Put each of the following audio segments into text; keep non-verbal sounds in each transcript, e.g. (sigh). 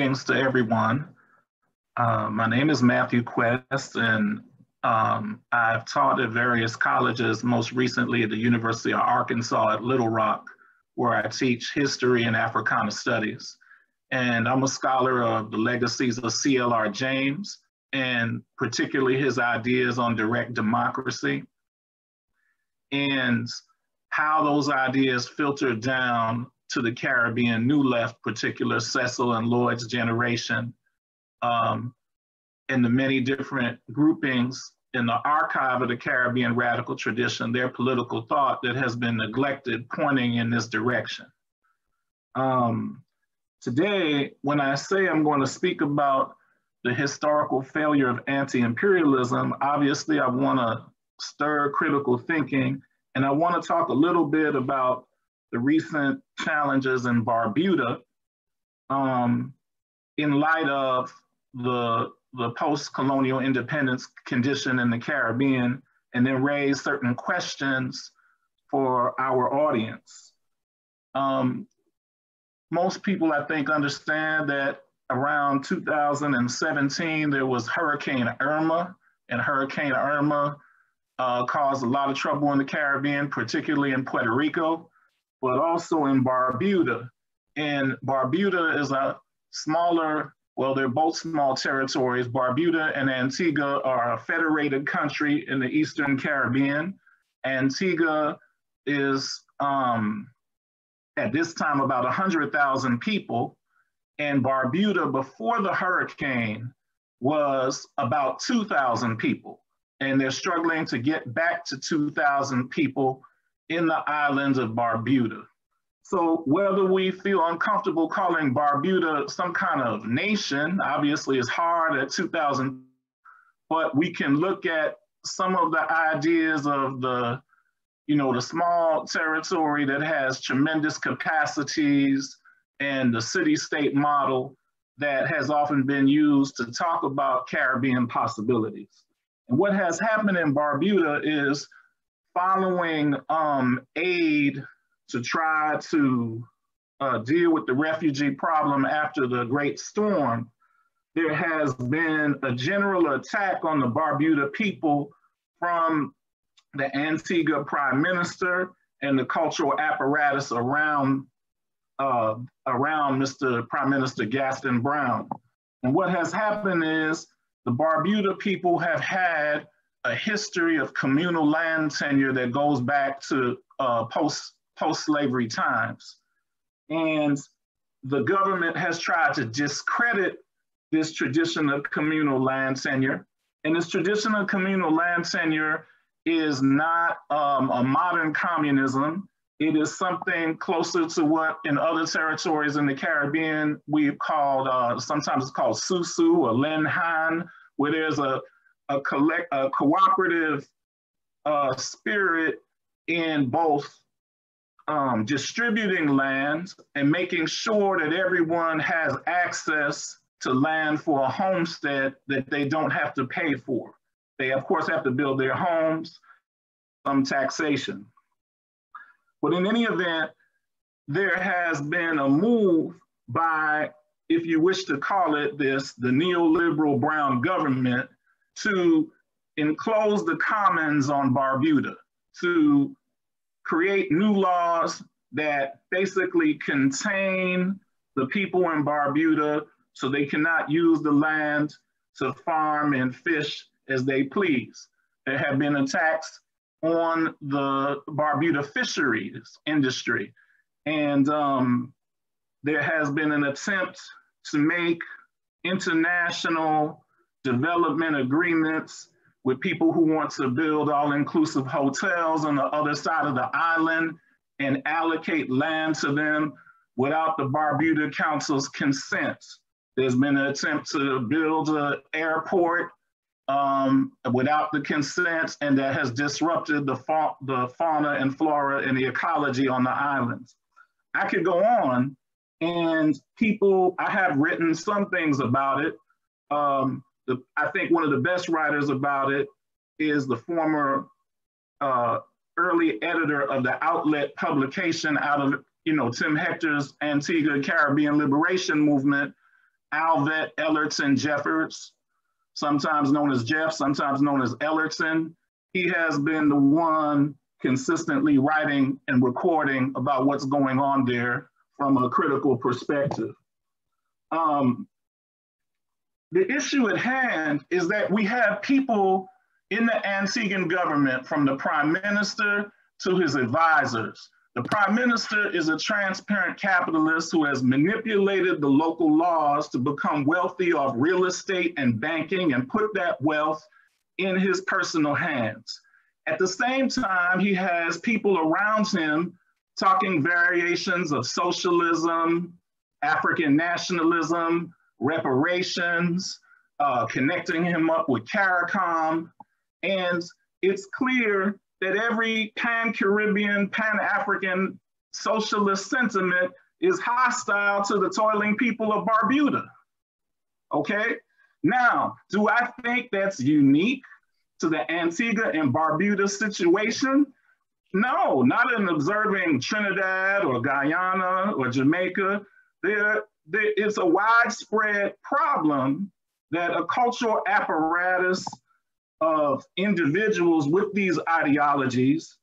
greetings to everyone. Uh, my name is Matthew Quest, and um, I've taught at various colleges, most recently at the University of Arkansas at Little Rock, where I teach history and Africana studies. And I'm a scholar of the legacies of C.L.R. James, and particularly his ideas on direct democracy, and how those ideas filtered down to the Caribbean New Left, particular Cecil and Lloyd's generation, um, and the many different groupings in the archive of the Caribbean radical tradition, their political thought that has been neglected pointing in this direction. Um, today, when I say I'm going to speak about the historical failure of anti-imperialism, obviously I want to stir critical thinking and I want to talk a little bit about the recent challenges in Barbuda um, in light of the, the post-colonial independence condition in the Caribbean and then raise certain questions for our audience. Um, most people, I think, understand that around 2017, there was Hurricane Irma, and Hurricane Irma uh, caused a lot of trouble in the Caribbean, particularly in Puerto Rico but also in Barbuda. And Barbuda is a smaller, well, they're both small territories. Barbuda and Antigua are a federated country in the Eastern Caribbean. Antigua is um, at this time about 100,000 people. And Barbuda before the hurricane was about 2,000 people. And they're struggling to get back to 2,000 people in the islands of Barbuda. So whether we feel uncomfortable calling Barbuda some kind of nation, obviously it's hard at 2000, but we can look at some of the ideas of the, you know, the small territory that has tremendous capacities and the city-state model that has often been used to talk about Caribbean possibilities. And what has happened in Barbuda is following um, aid to try to uh, deal with the refugee problem after the Great Storm, there has been a general attack on the Barbuda people from the Antigua Prime Minister and the cultural apparatus around, uh, around Mr. Prime Minister Gaston Browne. And what has happened is the Barbuda people have had a history of communal land tenure that goes back to uh, post, post-slavery times. And the government has tried to discredit this tradition of communal land tenure. And this tradition of communal land tenure is not um, a modern communism. It is something closer to what in other territories in the Caribbean we've called, uh, sometimes it's called Susu or Lenhan, where there's a a collect a cooperative uh, spirit in both um, distributing land and making sure that everyone has access to land for a homestead that they don't have to pay for. They of course have to build their homes, some taxation. But in any event, there has been a move by, if you wish to call it this, the neoliberal Browne government to enclose the commons on Barbuda, to create new laws that basically contain the people in Barbuda so they cannot use the land to farm and fish as they please. There have been attacks on the Barbuda fisheries industry. And um, there has been an attempt to make international development agreements with people who want to build all-inclusive hotels on the other side of the island and allocate land to them without the Barbuda Council's consent. There's been an attempt to build an airport um, without the consent, and that has disrupted the, fa the fauna and flora and the ecology on the islands. I could go on, And people, I have written some things about it. Um, the, I think one of the best writers about it is the former uh, early editor of the outlet publication out of, you know, Tim Hector's Antigua Caribbean Liberation Movement, Alvet Ellerton Jeffords, sometimes known as Jeff, sometimes known as Ellerton. He has been the one consistently writing and recording about what's going on there from a critical perspective. Um, the issue at hand is that we have people in the Antiguan government, from the prime minister to his advisors. The prime minister is a transparent capitalist who has manipulated the local laws to become wealthy off real estate and banking and put that wealth in his personal hands. At the same time, he has people around him talking variations of socialism, African nationalism, reparations, uh, connecting him up with CARICOM. And it's clear that every pan-Caribbean, pan-African socialist sentiment is hostile to the toiling people of Barbuda. Okay? Now, do I think that's unique to the Antigua and Barbuda situation? No, not in observing Trinidad or Guyana or Jamaica. There, there is a widespread problem that a cultural apparatus of individuals with these ideologies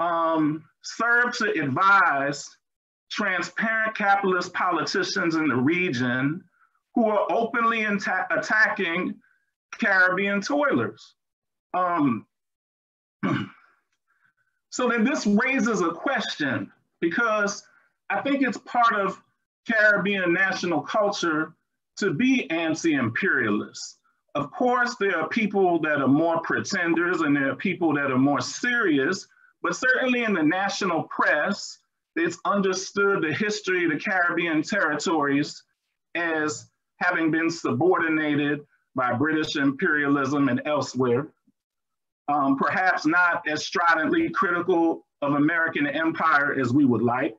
um, serve to advise transparent capitalist politicians in the region who are openly attacking Caribbean toilers. Um, (clears throat) so then this raises a question because I think it's part of Caribbean national culture to be anti-imperialist. Of course, there are people that are more pretenders and there are people that are more serious, but certainly in the national press, it's understood the history of the Caribbean territories as having been subordinated by British imperialism and elsewhere um, perhaps not as stridently critical of American empire as we would like.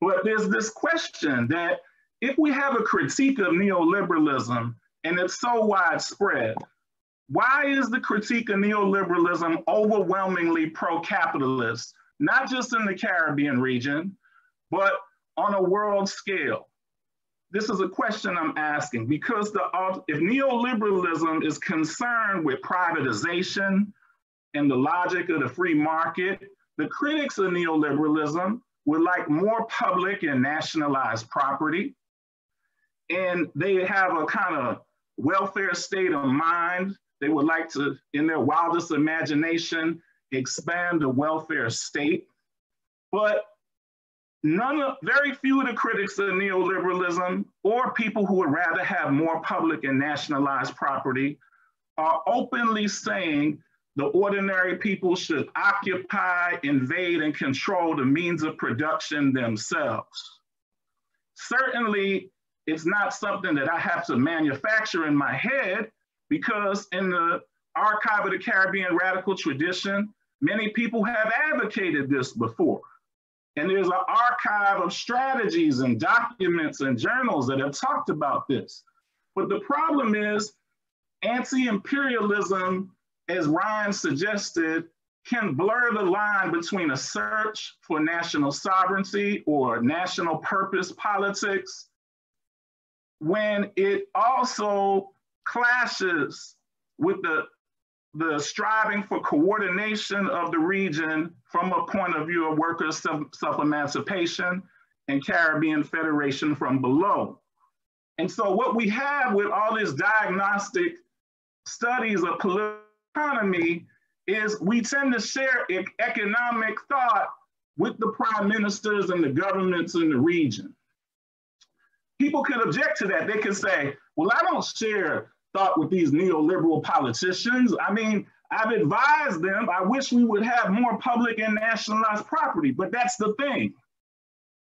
But there's this question that if we have a critique of neoliberalism and it's so widespread, why is the critique of neoliberalism overwhelmingly pro-capitalist, not just in the Caribbean region, but on a world scale? this is a question I'm asking because the, if neoliberalism is concerned with privatization and the logic of the free market, the critics of neoliberalism would like more public and nationalized property. And they have a kind of welfare state of mind. They would like to, in their wildest imagination, expand the welfare state. But none of, very few of the critics of neoliberalism or people who would rather have more public and nationalized property are openly saying the ordinary people should occupy, invade, and control the means of production themselves. Certainly, it's not something that I have to manufacture in my head because in the archive of the Caribbean radical tradition, many people have advocated this before. And there's an archive of strategies and documents and journals that have talked about this. But the problem is anti-imperialism, as Ryan suggested, can blur the line between a search for national sovereignty or national purpose politics when it also clashes with the the striving for coordination of the region from a point of view of workers' self-emancipation and Caribbean Federation from below. And so what we have with all these diagnostic studies of political economy is we tend to share economic thought with the prime ministers and the governments in the region. People can object to that. They can say, well, I don't share thought with these neoliberal politicians. I mean, I've advised them, I wish we would have more public and nationalized property, but that's the thing.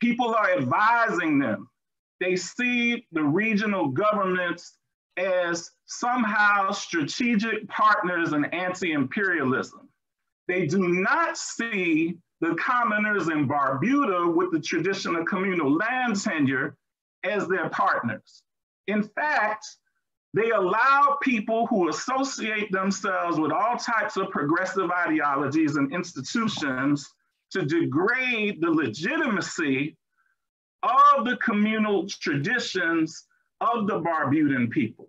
People are advising them. They see the regional governments as somehow strategic partners in anti imperialism. They do not see the commoners in Barbuda with the tradition of communal land tenure as their partners. In fact, they allow people who associate themselves with all types of progressive ideologies and institutions to degrade the legitimacy of the communal traditions of the Barbudan people.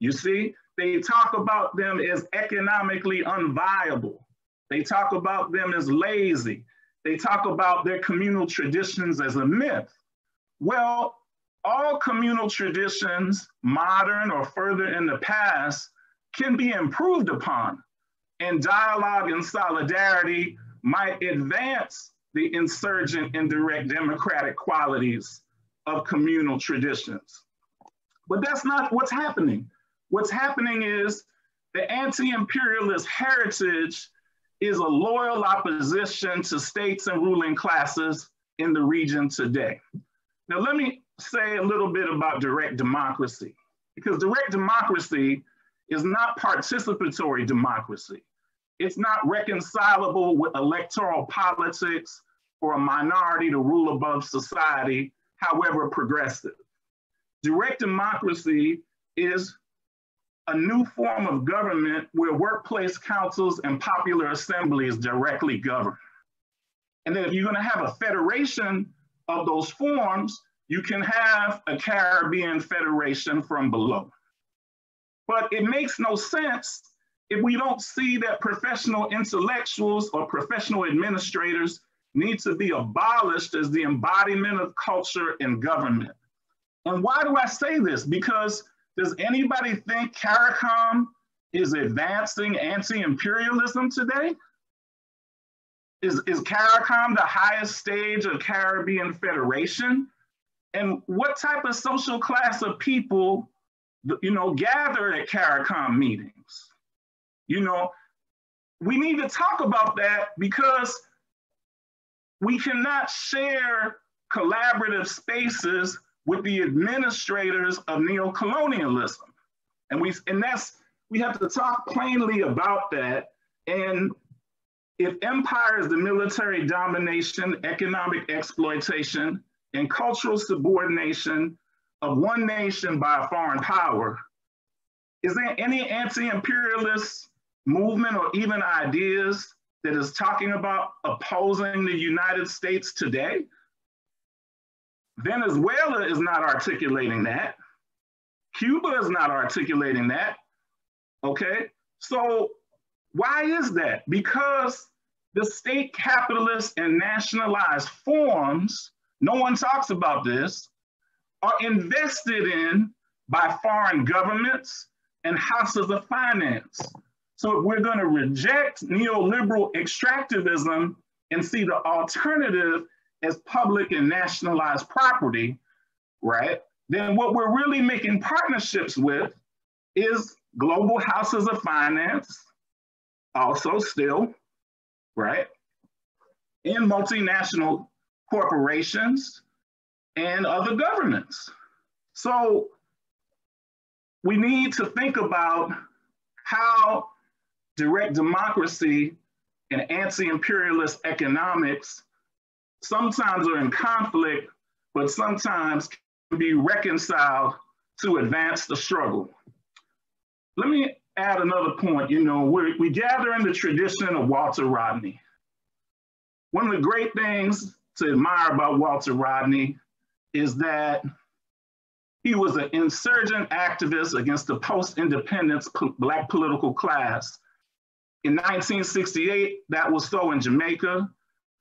You see, they talk about them as economically unviable. They talk about them as lazy. They talk about their communal traditions as a myth. Well, all communal traditions, modern or further in the past, can be improved upon. And dialogue and solidarity might advance the insurgent and direct democratic qualities of communal traditions. But that's not what's happening. What's happening is the anti-imperialist heritage is a loyal opposition to states and ruling classes in the region today. Now, let me say a little bit about direct democracy, because direct democracy is not participatory democracy. It's not reconcilable with electoral politics for a minority to rule above society, however progressive. Direct democracy is a new form of government where workplace councils and popular assemblies directly govern. And then if you're gonna have a federation of those forms, you can have a Caribbean federation from below. But it makes no sense if we don't see that professional intellectuals or professional administrators need to be abolished as the embodiment of culture and government. And why do I say this? Because does anybody think CARICOM is advancing anti-imperialism today? Is, is CARICOM the highest stage of Caribbean Federation? And what type of social class of people, you know, gather at CARICOM meetings? You know, we need to talk about that because we cannot share collaborative spaces with the administrators of neocolonialism. And we and that's we have to talk plainly about that. And if empire is the military domination, economic exploitation, and cultural subordination of one nation by a foreign power, is there any anti-imperialist movement or even ideas that is talking about opposing the United States today? Venezuela is not articulating that. Cuba is not articulating that. Okay, so why is that? Because the state capitalist and nationalized forms, no one talks about this, are invested in by foreign governments and houses of finance. So if we're going to reject neoliberal extractivism and see the alternative as public and nationalized property, right? Then what we're really making partnerships with is global houses of finance, also still, right? in multinational corporations and other governments. So we need to think about how direct democracy and anti-imperialist economics sometimes are in conflict, but sometimes can be reconciled to advance the struggle. Let me add another point. You know, we we gather in the tradition of Walter Rodney. One of the great things to admire about Walter Rodney is that he was an insurgent activist against the post-independence Black political class. In 1968, that was so in Jamaica.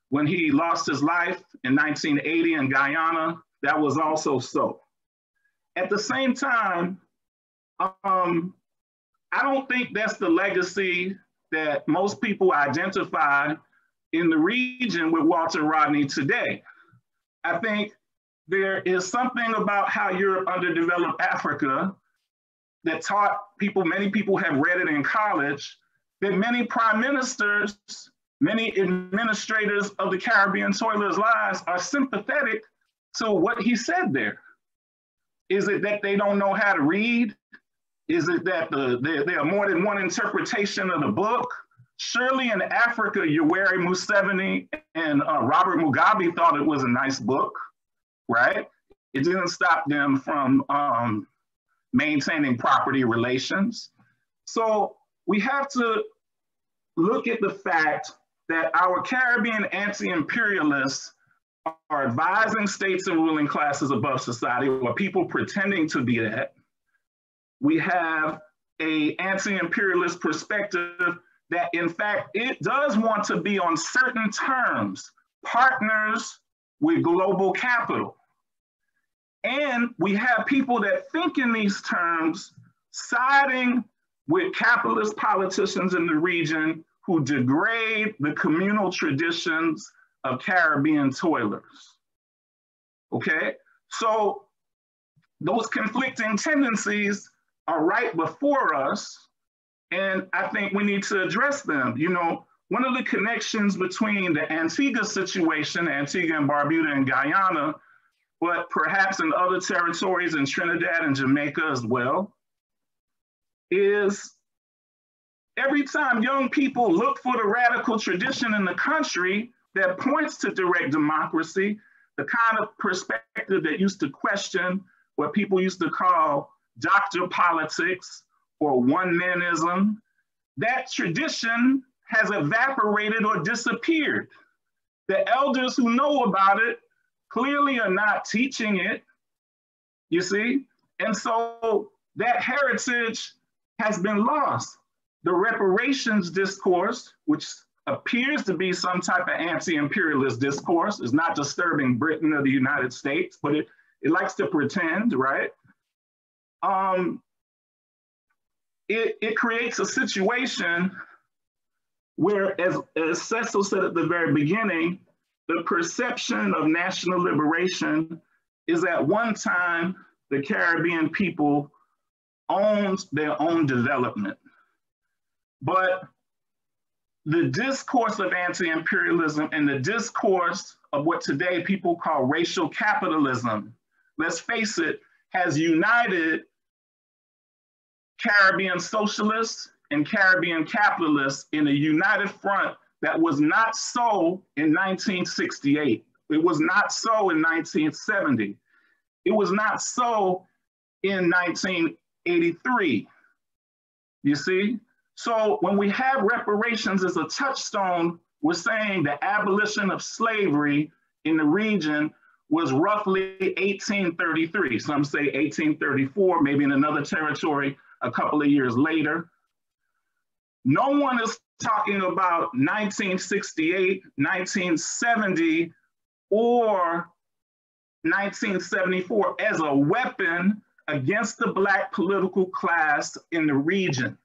When he lost his life in 1980 in Guyana, that was also so. At the same time, um, I don't think that's the legacy that most people identify in the region with Walter Rodney today. I think there is something about how Europe underdeveloped Africa that taught people, many people have read it in college, that many prime ministers Many administrators of the Caribbean Toilers Lives are sympathetic to what he said there. Is it that they don't know how to read? Is it that the, there, there are more than one interpretation of the book? Surely in Africa, Yoweri Museveni and uh, Robert Mugabe thought it was a nice book, right? It didn't stop them from um, maintaining property relations. So we have to look at the fact that our Caribbean anti-imperialists are advising states and ruling classes above society or people pretending to be that. We have a anti-imperialist perspective that in fact it does want to be on certain terms partners with global capital. And we have people that think in these terms siding with capitalist politicians in the region who degrade the communal traditions of Caribbean toilers. Okay, so those conflicting tendencies are right before us, and I think we need to address them. You know, one of the connections between the Antigua situation, Antigua and Barbuda and Guyana, but perhaps in other territories in Trinidad and Jamaica as well, is every time young people look for the radical tradition in the country that points to direct democracy, the kind of perspective that used to question what people used to call doctor politics or one manism, that tradition has evaporated or disappeared. The elders who know about it clearly are not teaching it, you see? And so that heritage has been lost. The reparations discourse, which appears to be some type of anti-imperialist discourse, is not disturbing Britain or the United States, but it, it likes to pretend, right? Um, it, it creates a situation where, as, as Cecil said at the very beginning, the perception of national liberation is at one time the Caribbean people owned their own development. But the discourse of anti-imperialism and the discourse of what today people call racial capitalism, let's face it, has united Caribbean socialists and Caribbean capitalists in a united front that was not so in 1968. It was not so in 1970. It was not so in 1983. You see? So when we have reparations as a touchstone, we're saying the abolition of slavery in the region was roughly 1833. Some say 1834, maybe in another territory a couple of years later. No one is talking about 1968, 1970, or 1974 as a weapon against the Black political class in the region.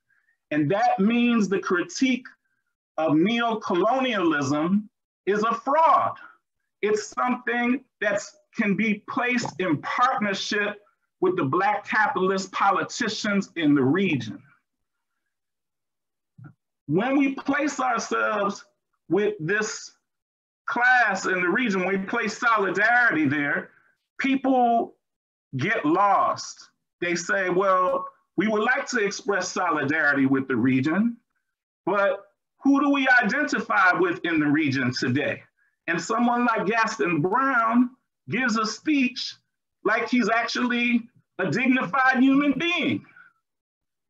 And that means the critique of neo-colonialism is a fraud. It's something that can be placed in partnership with the Black capitalist politicians in the region when we place ourselves with this class in the region, we place solidarity there, people get lost. They say, well, we would like to express solidarity with the region, but who do we identify with in the region today? And someone like Gaston Browne gives a speech like he's actually a dignified human being,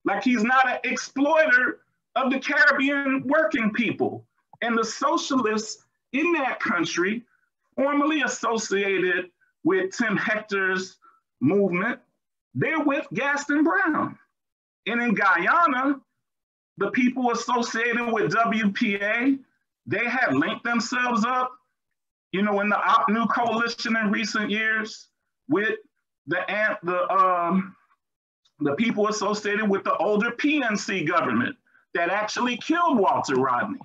like he's not an exploiter of the Caribbean working people and the socialists in that country, formerly associated with Tim Hector's movement, they're with Gaston Browne. And in Guyana, the people associated with WPA, they have linked themselves up, you know, in the APNU coalition in recent years with the, the, um, the people associated with the older PNC government that actually killed Walter Rodney.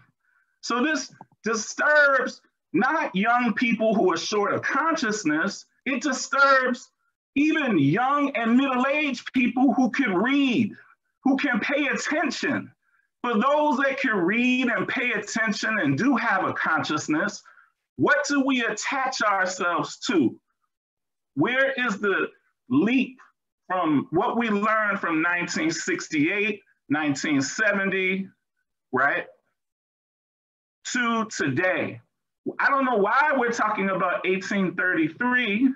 So this disturbs not young people who are short of consciousness, it disturbs even young and middle-aged people who can read, who can pay attention. For those that can read and pay attention and do have a consciousness, what do we attach ourselves to? Where is the leap from what we learned from 1968 1970, right? to today. I don't know why we're talking about 1833.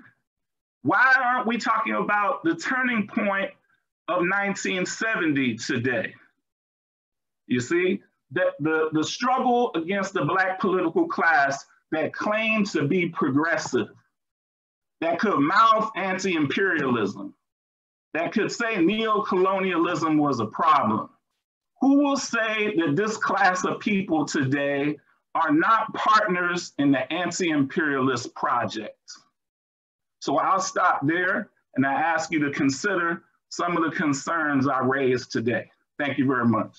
Why aren't we talking about the turning point of 1970 today? You see, the, the, the struggle against the Black political class that claimed to be progressive, that could mouth anti imperialism, that could say neo-colonialism was a problem. Who will say that this class of people today are not partners in the anti-imperialist project? So I'll stop there and I ask you to consider some of the concerns I raised today. Thank you very much.